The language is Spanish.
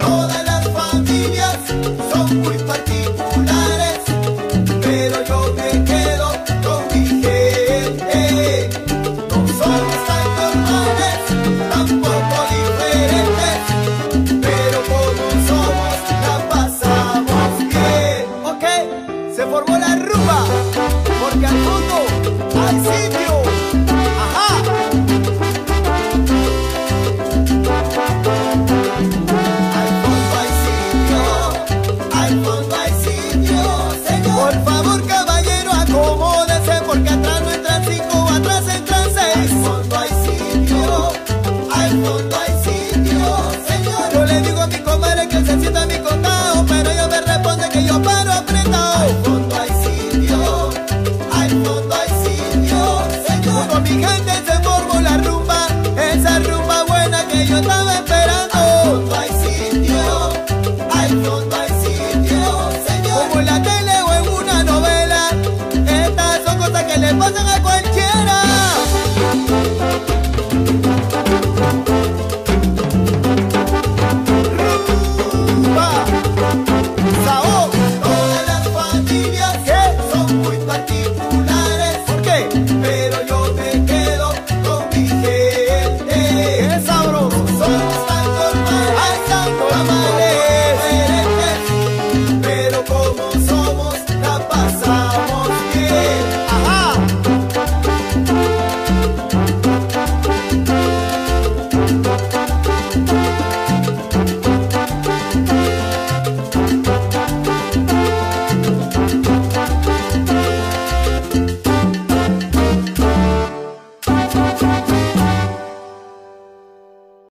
Todas las familias son muy parecidas. se formó la rumba, porque al fondo hay sitio. Ajá. Al fondo hay sitio, al fondo hay sitio. Por favor, caballero, acomódese, porque atrás no entran cinco, atrás entran seis. Al fondo hay sitio, al fondo hay behind